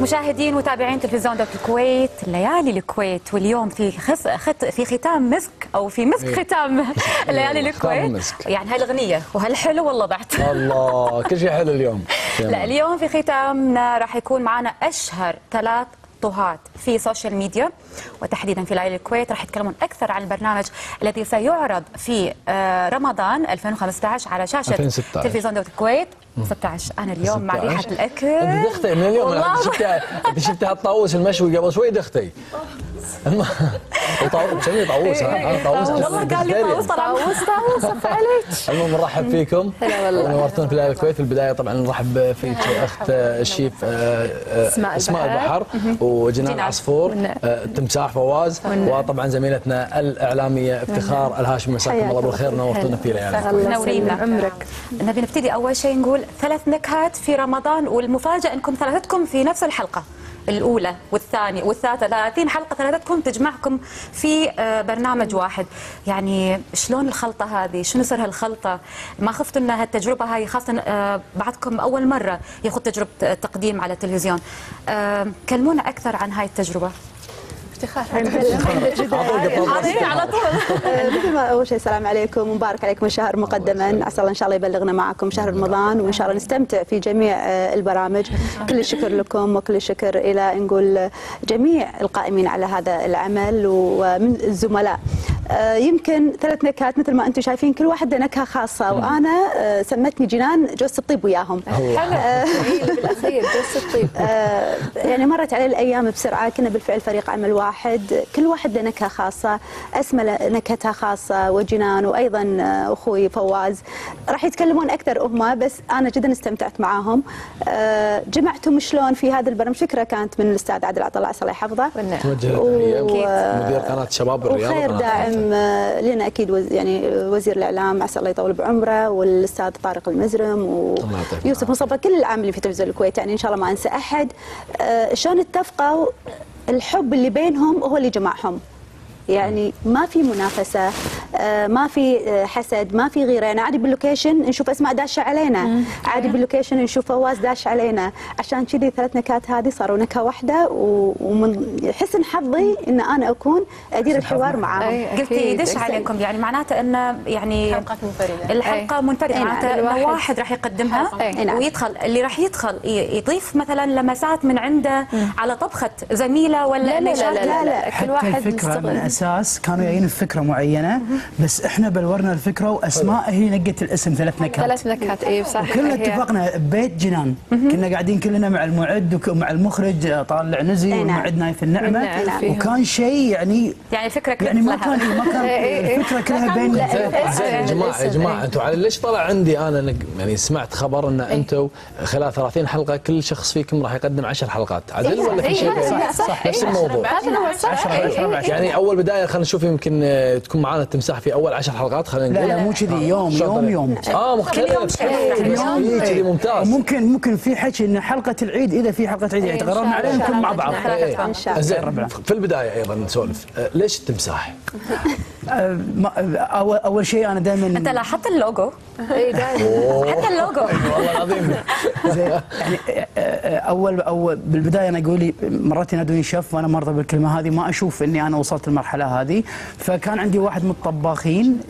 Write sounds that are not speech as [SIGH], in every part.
مشاهدين ومتابعين تلفزيون دولة الكويت ليالي الكويت واليوم في خص... خط... في ختام مسك أو في مسك ختام [LAUGHS] ليالي ختام الكويت. يعني هالأغنية وهالحلو والله بعد؟ الله [LAUGHS] كل شيء حلو اليوم. لا اليوم في ختامنا راح يكون معنا أشهر ثلاث طهاة في social media وتحديدا في ليالي الكويت. راح يتكلمون أكثر عن البرنامج الذي سيعرض في آه، رمضان 2015 على شاشة 2016. تلفزيون دوله الكويت. 16 أنا اليوم مع 16. ريحه الأكل. انت دختي من اليوم. انت شفتها انت شفتها الطاووس المشوي قبل شوي دختي. الم- الطاووس مسميه طاووس. طاووس. والله قال لي طاووس طاووس طاووس المهم نرحب فيكم. هلا والله. نورتونا في ليالي الكويت. في البداية طبعا نرحب فيك أخت الشيف آه، آه، إسماء البحر. وجنان جنان. عصفور آه، تمساح فواز وطبعا زميلتنا الإعلامية افتخار الهاشمي. مساكم الله بالخير. نورتونا في ليالي. يسلم عمرك. نبي نبتدي أول شيء نقول ثلاث نكهات في رمضان والمفاجأة إنكم ثلاثتكم في نفس الحلقة. الأولى والثانية والثالثة. 30 حلقة ثلاثتكم تجمعكم في آه، برنامج واحد. يعني شلون الخلطة هذه؟ شنو سر هالخلطة؟ ما خفتوا إن هالتجربة هاي خاصة آه، بعضكم أول مرة ياخذ تجربة التقديم على التلفزيون. آه، كلمونا أكثر عن هاي التجربة. افتخار. عظيم على طول. [LAUGHS] مثل ما أول شيء السلام عليكم ومبارك عليكم الشهر مقدما. عسى الله إن شاء الله يبلغنا معكم شهر رمضان وإن شاء الله نستمتع في جميع آه، البرامج. كل الشكر لكم وكل الشكر إلى نقول جميع القائمين على هذا العمل. ومن الزملاء آه، يمكن ثلاث نكهات مثل ما أنتم شايفين كل واحدة نكهة خاصة. وأنا آه، سمتني جنان جوز الطيب وياهم. بالأخير جلسه الطيب. آه، يعني مرت علي الأيام بسرعة. كنا بالفعل فريق عمل واحد. كل واحد له نكهة خاصة. اسمى له نكهتها خاصة وجنان وأيضا آه، أخوي فواز. راح يتكلمون أكثر هم بس أنا جدا استمتعت معاهم. آه، جمعتم شلون في هذا البرنامج؟ فكره كانت من الأستاذ عادل عسى الله يحفظه. و- مدير قناة شباب الرياض وخير داعم. آه، لنا أكيد وز يعني وزير الإعلام عسى الله يطول بعمره والأستاذ طارق المزرم ويوسف مصطفى كل العاملين في تلفزيون الكويت يعني إن شاء الله ما أنسى أحد. آه، شلون اتفقوا؟ الحب اللي بينهم هو اللي جمعهم. يعني ما في منافسة. آه، ما في آه، حسد ما في غيرة. يعني عادي بال location نشوف أسماء داشة علينا. عادي بال location نشوف فواز داش علينا. عشان كذي ثلاث نكهات هذه صاروا نكهة واحدة و- ومن حسن حظي أن أنا أكون أدير الحوار معاهم. قلتي. دش عليكم يعني معناته انه يعني حلقات منفردة. الحلقة منفردة. أي نعم. معناته انه واحد راح يقدمها نعم. ويدخل اللي راح يدخل يضيف مثلا لمسات من عنده على طبخة زميلة ولا لا لا إنه لا لا, يشارك- لا, لا. كل حتى واحد الفكرة من الاساس كانوا جايين بفكره معينة. بس إحنا بلورنا الفكرة وأسماء هي نقت الاسم ثلاث نكهات ثلاث نكهات اي صح كلنا اتفقنا ببيت جنان كنا قاعدين كلنا مع المعد ومع المخرج آه، طالع نزي أي نعم. والمعد نايف النعمة والنعم فيهم. وكان شيء يعني يعني الفكرة كانت يعني ما. كان ما كان [LAUGHS] إيه إيه. الفكرة كلها بين يا جماعة يا جماعة إيه. أنتم على ليش طلع عندي أنا نق- يعني سمعت خبر إن أنتم خلال 30 حلقة كل شخص فيكم راح يقدم 10 حلقات عدل ولا في إيه، شيء صح نفس إيه. الموضوع إيه، إيه. يعني أول بداية خلينا نشوف يمكن آه، تكون معنا التمساح في أول 10 حلقات خلينا لا نقول. لا مو كذي يوم يوم يوم. آه مختلف. يوم. إيه، كذي ممتاز. ممكن ممكن في حكي إن حلقة العيد إذا في حلقة عيد يعني إيه، تقررنا شاء عليها. نكون مع بعض. إيه. في البداية أيضا نسولف. آه، ليش التمساح؟ آه، ما- اول أول شيء أنا دائما أنت لاحظت اللوجو؟ إيه، دايم. حتى اللوجو؟ [LAUGHS] والله العظيم. زين يعني آه، أول أول بالبداية أنا أقول لي مرات ينادوني شيف وأنا ما أرضى بالكلمة هذه ما أشوف إني أنا وصلت المرحلة هذه. فكان عندي واحد من الطباخين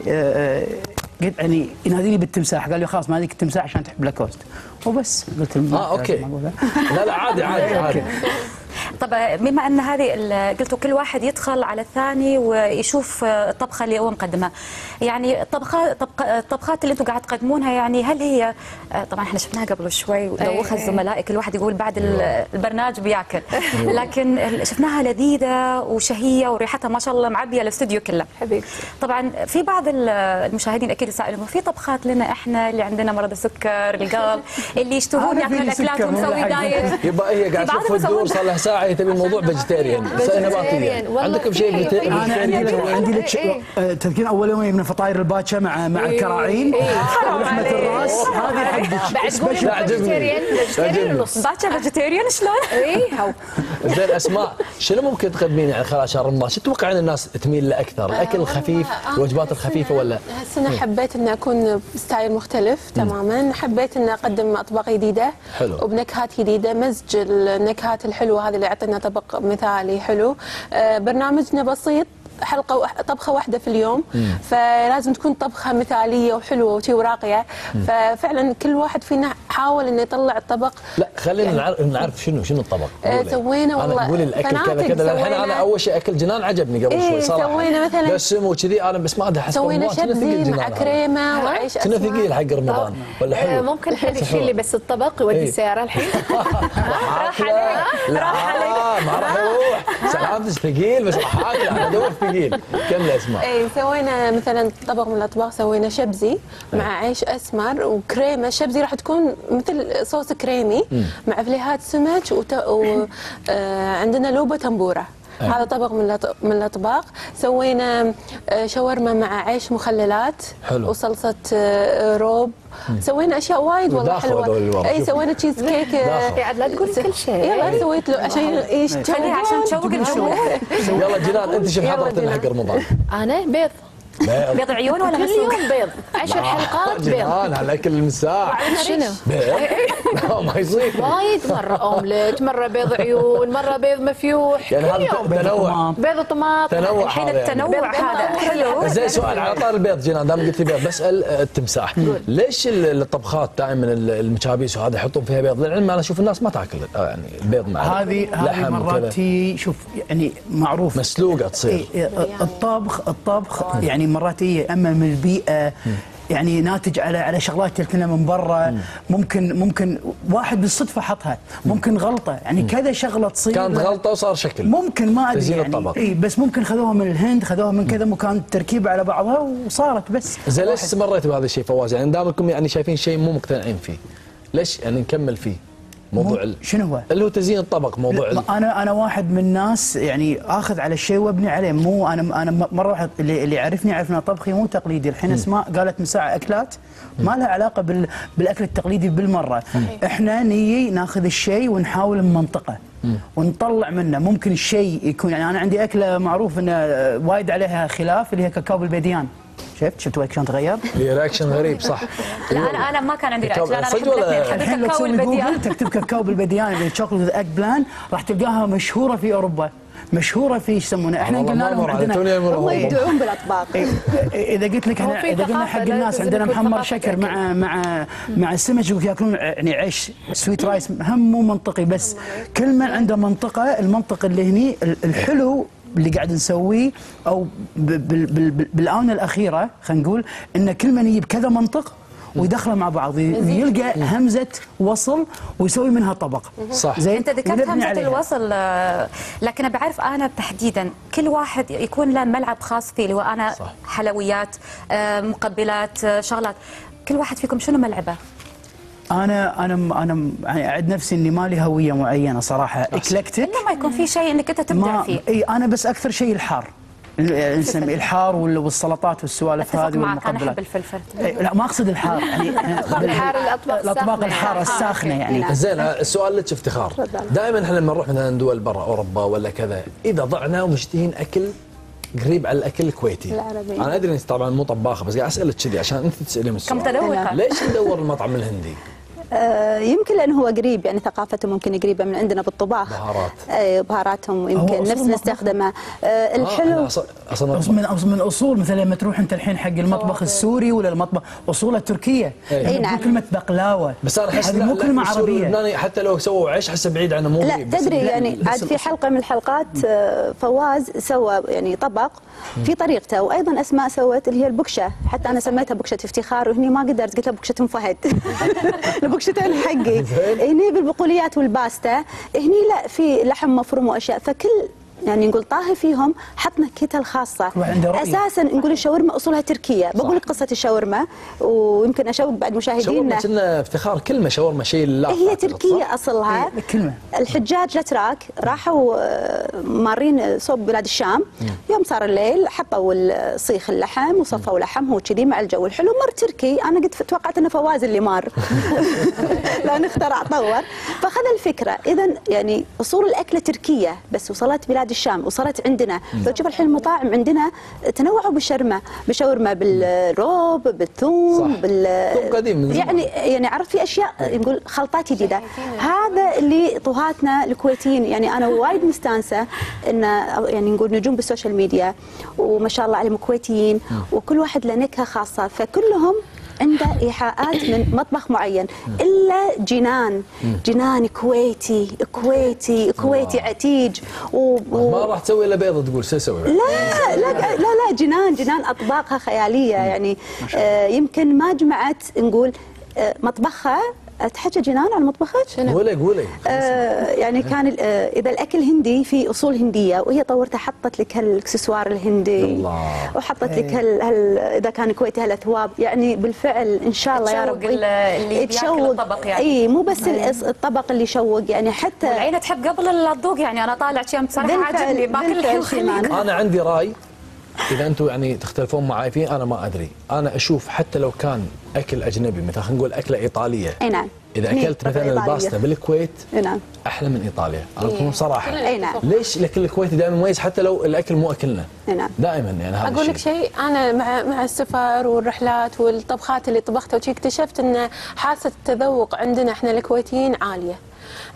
قلت يعني يناديني بالتمساح قال لي خلاص ما هذيك التمساح عشان تحب لاكوست. وبس قلت آه okay. لا لا عادي عادي عادي. [LAUGHS] طب بما أن هذه قلتوا كل واحد يدخل على الثاني ويشوف الطبخة اللي هو مقدمها يعني الطبخات طبخ- الطبخات اللي أنتم قاعد تقدمونها يعني هل هي طبعا إحنا شفناها قبل شوي ودوخها. الزملاء كل واحد يقول بعد ال- البرنامج بياكل لكن ال- شفناها لذيذة وشهية وريحتها ما شاء الله معبية الاستوديو كله. حبيبتي. طبعا في بعض ال- المشاهدين أكيد يسالون في طبخات لنا إحنا اللي عندنا مرض السكر القلب [LAUGHS] اللي يشتهون يأكلون اكلات حق. diet. يبقى هي قاعد في تشوف صار لها ساعه هي تبي الموضوع vegetarian نباتيه والله عندكم شيء في- vegetarian أنا عندي لك عندي لك إيه. آه، تذكرين أول يوم من فطاير الباچة مع مع الكراعين. ولحمه الرأس. هذه حقك [LAUGHS] بعد. vegetarian vegetarian عجبني. نص باكر vegetarian شلون؟ اي [LAUGHS] هو. زين أسماء شنو ممكن تقدمين يعني خلال شهر رمضان؟ شو تتوقعين الناس تميل له أكثر؟ الاكل الخفيف، الوجبات الخفيفة ولا؟ هالسنة حبيت إني أكون ب style مختلف تماما، حبيت إني أقدم أطباق جديدة حلو. وبنكهات جديدة، مزج النكهات الحلوة هذه اللي يعطينا طبق مثالي حلو. آه، برنامجنا بسيط حلقة طبخة واحدة في اليوم. فلازم تكون طبخة مثالية وحلوة وشي وراقية. ففعلا كل واحد فينا حاول إنه يطلع الطبق. لا خلينا نعرف نعرف شنو شنو الطبق. آه،. سوينا والله أنا قولي الأكل كذا كذا. الحين. أنا أول شيء أكل جنان عجبني قبل إيه، شوي صراحة. سوينا مثلاً- دسم وكذي أنا بس ما أدري حسب سوينا شبزي مع. كريمة وعيش كنا. ثقيل حق رمضان. ولا آه، حلو ممكن الحين سحور. تشيل لي بس الطبق يودي إيه. السيارة الحين؟ [LAUGHS] راح عليك. راح عليك. ما راح يروح. سلامتك ثقيل بس راح اكل أنا ادور ثقيل. كمل اسماء اي سوينا مثلا طبق من الأطباق سوينا شبزي مع عيش أسمر وكريمة. الشبزي راح تكون مثل صوص كريمي مع فليهات سمك وت... و... آه لوبة تنبوره أي. هذا طبق من الأط- من الأطباق. سوينا آه، شاورما مع عيش مخللات حلو. وصلصة آه، روب. سوينا أشياء وايد والله حلوة. اي. سوينا تشيز كيك آه، عاد لا تقول كل شيء. يلا سويت له عشان يشتغل خليها عشان تشوق الجمهور يلا جنان أنت شو حضرت لنا. حق رمضان؟ أنا بيض. بيض عيون ولا كل؟ يوم بيض. [LAUGHS] عشر حلقات بيض. جنان على الاكل المساح شنو؟ بيض؟ [LAUGHS] لا ما يصير. وايد مرة أومليت، مرة بيض عيون، مرة بيض مفيوح، يعني كل هذا يوم تنوع. بيض طماط تنوع الحين يعني. التنوع هذا. حلو. زين سؤال على طار البيض جنان دام قلت لي بيض بسال التمساح. ليش ال- الطبخات دائما ال- المشابيس وهذا يحطون فيها بيض؟ للعلم أنا أشوف الناس ما تأكل آه، يعني البيض مع هذه هذه مرات شوف يعني معروف. مسلوقة تصير. إيه، إيه، الطبخ الطبخ يعني مرات هي اما من البيئة يعني ناتج على على شغلات تلكنا من برا. ممكن ممكن واحد بالصدفة حطها. ممكن غلطة. يعني كذا شغلة تصير. كانت غلطة وصار شكل. ممكن ما أدري يعني. الطبق. اي بس ممكن خذوها من الهند خذوها من كذا مكان تركيبه على بعضها وصارت بس. زين ليش واحد- استمريت بهذا الشيء فواز؟ يعني دامكم يعني شايفين شيء مو مقتنعين فيه ليش يعني نكمل فيه؟ موضوع ال- شنو هو؟ اللي هو تزيين الطبق موضوع ال- أنا أنا واحد من الناس يعني آخذ على الشيء وأبني عليه. مو أنا أنا مرة واحد اللي, اللي يعرفني يعرف ان طبخي مو تقليدي. الحين اسماء قالت من ساعه أكلات ما لها علاقة بال بالأكل التقليدي بالمرة. إحنا نيجي ناخذ الشيء ونحاول نمنطقه ونطلع منه. ممكن الشيء يكون يعني أنا عندي أكلة معروف انه وايد عليها خلاف اللي هي كاكاو بالبيديان شفت شفت تغير؟ هي رياكشن غريب صح. [LAUGHS] لا أنا أنا ما كان عندي رأي أنا صدق احب الحين لو تسوي جوجل تكتب كاكاو بالبديان الشوكولات اك بلان راح تلقاها مشهورة في أوروبا. مشهورة في إيش يسمونه؟ إحنا والله قلنا ما لهم عندنا هم والله. يبدعون بالأطباق. إذا قلت لك إحنا إذا قلنا حق الناس عندنا محمر شكر. مع مع مع السمك ياكلون يعني عيش سويت رايس هم مو منطقي بس كل من عنده منطقة المنطق اللي هني ال- الحلو اللي قاعد نسويه أو ب- بال- بال- بال- بالآونة الأخيرة خلينا نقول إن كل من يجيب كذا منطق ويدخله مع بعض يلقى همزة وصل ويسوي منها طبق صح. زين أنت ذكرت همزة عليها. الوصل آه، لكن بعرف أنا تحديدا كل واحد يكون له ملعب خاص فيه اللي هو أنا صح. حلويات آه، مقبلات آه، شغلات كل واحد فيكم شنو ملعبه؟ أنا أنا أنا يعني أعد نفسي إني ما لي هوية معينة صراحة. اكلكتك ما يكون في شيء إنك أنت تبدع فيه. إي أنا بس أكثر شيء الحار. ال- نسميه الحار وال- والسلطات والسوالف أتفق هذه معك أنا والمقبلات. أحب الفلفل. لا ما أقصد الحار. يعني [LAUGHS] الحار الأطباق الأطباق الساخنة. الحارة آه، الساخنة. يعني. زين السؤال لك افتخار. دائما إحنا لما نروح مثلا دول برا أوروبا ولا كذا إذا ضعنا ومشتهين أكل قريب على الأكل الكويتي؟ العربي. أنا أدري إنك طبعا مو طباخه بس قاعد أسألك كذي عشان أنت تسألين السؤال. كمتذوقه ليش ندور المطعم الهندي؟ آه، يمكن لأنه هو قريب يعني ثقافته ممكن قريبة من عندنا بالطباخ بهارات. آه، بهاراتهم يمكن نفس مطبخ. نستخدمه آه، الحلو الحلو أصلا من من أصول مثلا لما تروح أنت الحين حق المطبخ السوري ولا المطبخ اصوله تركيه إي. إي لما نعم. تقول كلمة بقلاوة. بس أنا أحس هذه مو كلمة عربية. واللبناني حتى لو سووا عيش احسه بعيد عنه مو لا تدري يعني عاد في. حلقة من الحلقات آه، فواز سوى يعني طبق في طريقته وأيضا أسماء سوت اللي هي البكشة. حتى أنا سميتها بكشة افتخار وهني ما قدرت قلت لها بكشة ام فهد [LAUGHS] البكشتين حقي هني بالبقوليات والباستا هني لا في لحم مفروم وأشياء. فكل يعني نقول طاهي فيهم حط نكهته الخاصه. أساسا نقول الشاورما أصولها تركية. بقول لك قصة الشاورما ويمكن أشوق بعد شاورما مشاهدينا كنا افتخار كلمة شاورما شيء لا هي صح؟ أصلها. إيه، كلمة. الحجاج الأتراك راحوا آه، مارين صوب بلاد الشام. يوم صار الليل حطوا الصيخ اللحم وصفوا لحم هو كذي مع الجو الحلو. مر تركي. أنا قد توقعت أنه فواز اللي مار. [LAUGHS] [LAUGHS] لأن اخترع طور. فخذ الفكرة. إذا يعني أصول الأكلة تركية بس وصلت بلاد الشام وصلت عندنا. لو تشوف الحين المطاعم عندنا تنوعوا بالشرمة بشاورما بالروب بالثوم صح. بالقديم من. يعني يعني عرفت في أشياء نقول خلطات جديدة. هذا اللي طهاتنا الكويتيين. يعني أنا وايد مستانسة إن يعني نقول نجوم بال social media وما شاء الله عليهم كويتيين وكل واحد له نكهة خاصة. فكلهم عنده إيحاءات من مطبخ معين. إلا جنان. جنان كويتي كويتي كويتي عتيج. و... و... ما راح تسوي إلا بيض تقول شو أسوي؟ بعد؟ لا لا لا لا جنان جنان أطباقها خيالية. يعني آه يمكن ما جمعت نقول آه مطبخها تحكي جنان عن مطبخك؟ قولي قولي. آه يعني كان آه إذا الأكل هندي في أصول هندية وهي طورتها حطت لك هالإكسسوار الهندي. الله. وحطت لك هال هال إذا كان كويتي هالأثواب. يعني بالفعل إن شاء الله يا تشوق اللي بياكل الطبق يعني. اي مو بس الأس- الطبق اللي يشوق. يعني حتى والعين تحب قبل لا تذوق يعني. أنا طالع شيء بصراحة عاجبني. باكل الحين. خليك. أنا عندي رأي. إذا أنتم يعني تختلفون معي فيه أنا ما أدري. أنا أشوف حتى لو كان أكل أجنبي مثلا خلينا نقول أكلة إيطالية. أي نعم. إذا هني أكلت مثلا. الباستا بالكويت اي نعم. أحلى من إيطاليا. أنا اكون صراحة. اي نعم. ليش؟ الاكل الكويتي دائما مميز حتى لو الأكل مو أكلنا. اي نعم. دائما يعني هذا أقول لك. شيء أنا مع مع السفر والرحلات والطبخات اللي طبختها وشي اكتشفت إن حاسة التذوق عندنا إحنا الكويتيين عالية.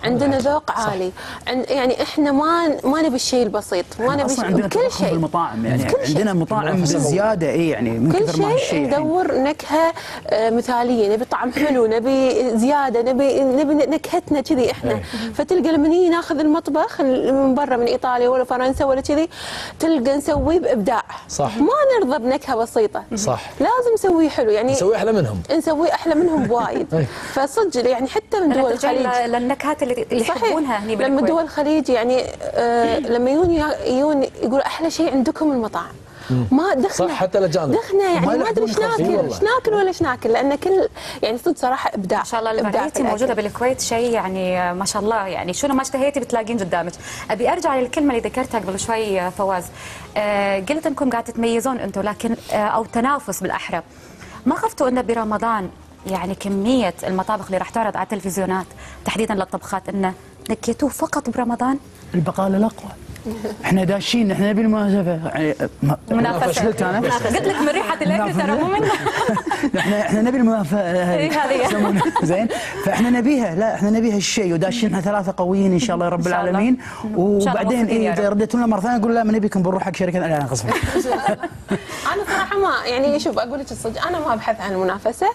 عندنا ذوق عالي. عند يعني إحنا ما ما نبي الشيء البسيط ما نبي أصلا عندنا كل شيء. بالمطاعم يعني كل شيء. عندنا مطاعم بزيادة اي يعني من كل كثر ما شيء هالشيء الحين. ندور نكهة آه، مثالية. نبي طعم حلو نبي زيادة نبي نبي نكهتنا كذي إحنا. إيه. فتلقى لما نيجي ناخذ المطبخ من برا من إيطاليا ولا فرنسا ولا كذي تلقى نسويه بإبداع. صح. ما نرضى بنكهة بسيطة. صح. لازم نسويه حلو. يعني نسوي أحلى منهم. نسويه أحلى منهم بوايد. [LAUGHS] إيه. فصدق يعني حتى من دول الخليج. للنكهات اللي اللي يحبونها هني لما بالكويت. دول الخليج يعني آه لما يجون يجون يقولوا أحلى شيء عندكم المطاعم ما دخنا صح، حتى الأجانب. دخنا يعني ما ما أدري إيش ناكل. إيش ناكل ولا إيش ناكل لأن كل يعني صدق صراحة إبداع ما شاء الله الفرايتي موجودة. بالكويت شيء يعني آه، ما شاء الله يعني شنو ما اشتهيتي بتلاقين قدامك أبي أرجع للكلمة اللي ذكرتها قبل شوي آه، فواز آه، قلت إنكم قاعد تتميزون أنتم لكن آه، أو تنافس بالأحرى ما خفتوا انه برمضان يعني كمية المطابخ اللي راح تعرض على التلفزيونات تحديدا للطبخات إنه نكيتوه فقط برمضان؟ البقاله الاقوى إحنا داشين إحنا نبي المناسبة. يعني منافسة. قلت أنا. قلت لك من ريحة الاكل ترى مو منه. [LAUGHS] إحنا إحنا نبي المنافسة إيه هذه. يسمونها. زين. فإحنا نبيها. لا إحنا نبيها الشيء. وداشين إحنا ثلاثة قويين إن شاء الله يا رب. العالمين. وبعدين يا إذا. رديتوا لنا مرة ثانية نقول لا ما نبيكم بنروح حق شركة. أنا صراحة [LAUGHS] ما يعني شوف أقول لك الصدق أنا ما أبحث عن المنافسه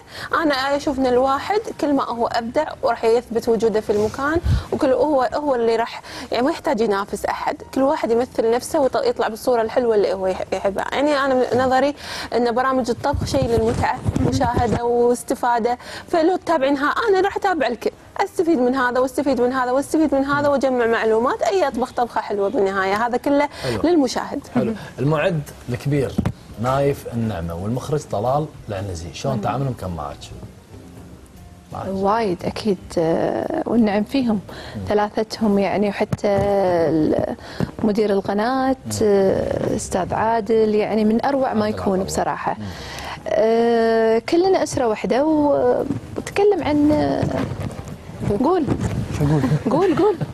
أنا أشوف إن الواحد كل ما هو أبدع وراح يثبت وجوده في المكان وكل هو هو اللي راح يعني ما يحتاج ينافس أحد. كل واحد يمثل نفسه ويطلع بالصورة الحلوة اللي هو يح- يحبها. يعني أنا من نظري إن برامج الطبخ شيء للمتعة مشاهدة واستفادة. فلو تتابعينها أنا راح أتابع الكل. أستفيد من هذا واستفيد من هذا واستفيد من هذا وأجمع معلومات. أي أطبخ طبخة حلوة بالنهاية. هذا كله حلو. للمشاهد. حلو. المعد الكبير. نايف النعمة والمخرج طلال العنزي. شلون تعاملهم كان معك؟ معك. وايد أكيد آه، والنعم فيهم. ثلاثتهم يعني وحتى مدير القناة آه، أستاذ عادل يعني من أروع ما يكون بصراحة. آه، كلنا أسرة واحدة وتكلم عن قول. شو أقول؟ قول قول. [LAUGHS]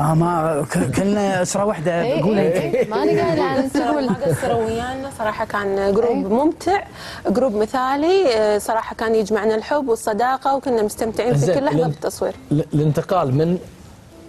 ما ما كلنا أسرة واحدة. إيه، قول إيه، انت إيه، ماني قايله عن ما قصروا ويانا صراحة كان group ممتع group مثالي آه، صراحة كان يجمعنا الحب والصداقة وكنا مستمتعين في كل لحظة بالتصوير. ال- الانتقال من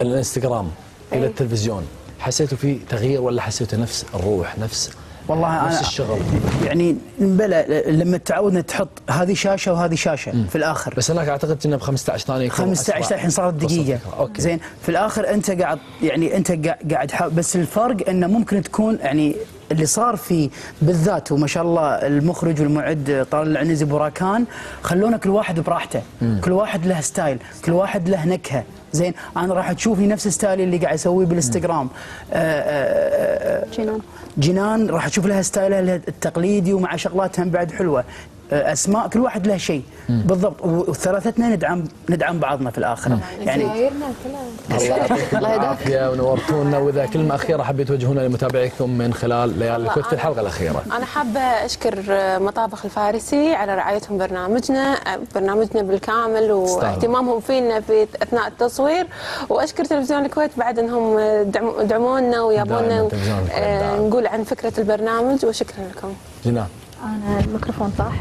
الانستغرام إلى التلفزيون حسيتوا في تغيير ولا حسيتوا نفس الروح نفس والله نفس أنا الشغل. يعني بلى لما تعودنا تحط هذه شاشة وهذه شاشة في الآخر. بس هناك أعتقد كنا ب 15 ثانية يكون 15 أسرع. الحين صارت الفكرة. okay. زين في الآخر أنت قاعد يعني أنت قاعد بس الفرق أنه ممكن تكون يعني اللي صار فيه بالذات وما شاء الله المخرج والمعد طلال العنزي براكان خلونا كل واحد براحته. كل واحد له style كل واحد له نكهة. زين أنا راح تشوفي نفس style ي اللي قاعد اسويه بالإنستغرام. آه، آه، آه، جنان. جنان راح أشوف لها ستايلها التقليدي ومع شغلاتها هم بعد حلوة. أسماء كل واحد له شيء. بالضبط. وثلاثتنا ندعم ندعم بعضنا في الآخرة. يعني الله [LAUGHS] العافيه ونورتونا. وإذا كلمه أخيرة حبيت توجهونها لمتابعيكم من خلال ليالي الكويت في الحلقة الأخيرة. أنا حابة أشكر مطابخ الفارسي على رعايتهم برنامجنا برنامجنا بالكامل واهتمامهم فينا في أثناء التصوير. وأشكر تلفزيون الكويت بعد دعمو- دعمونا ويابونا. آه،. نقول عن فكرة البرنامج وشكرا لكم. جنان أنا الميكروفون طاح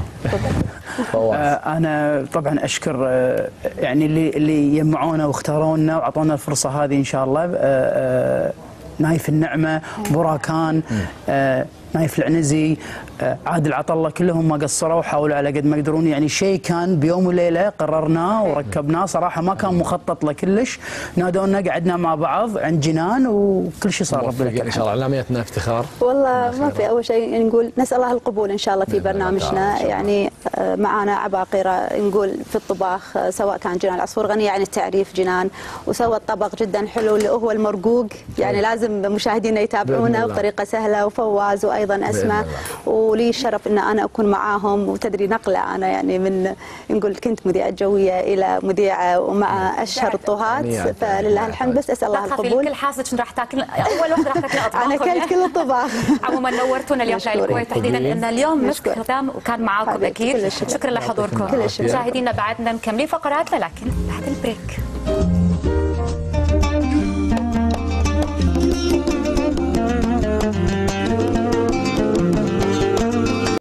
فواز. آه، أنا طبعا أشكر آه، يعني اللي اللي يجمعونا واختارونا وأعطونا الفرصة هذه إن شاء الله. آه، نايف النعمة براكان نايف العنزي آه، عادل عطله كلهم ما قصروا وحاولوا على قد ما يقدرون. يعني شيء كان بيوم وليلة قررناه وركبناه صراحة ما كان مخطط له كلش. نادونا قعدنا مع بعض عند جنان وكل شيء صار ربنا إن شاء الله. اعلاميتنا افتخار. والله ما في أول شيء نقول نسأل الله القبول إن شاء الله في برنامجنا. يعني آه، معانا عباقرة نقول في الطباخ آه، سواء كان جنان العصفور غنيه عن التعريف جنان وسوى الطبق جدا حلو اللي هو المرقوق. يعني لازم مشاهدينا الله. بطريقة سهلة وفواز وأيضا أسماء ولي الشرف إن أنا أكون معاهم. وتدري نقلة أنا يعني من نقول كنت مذيعة جوية إلى مذيعة ومع أشهر الطهات. فلله الحمد بس أسأل الله القبول. الكل حاسد شنو راح تاكل. أول وحده راح تاكل [LAUGHS] اطباق أنا اكلت كل الطباخ عموما نورتونا اليوم في مشكورين. الكويت تحديدا إن اليوم مشكور. ختام وكان معاكم أكيد. كل. شكرا لحضوركم. كل. مشاهدينا بعدنا مكملين فقراتنا لكن بعد البريك.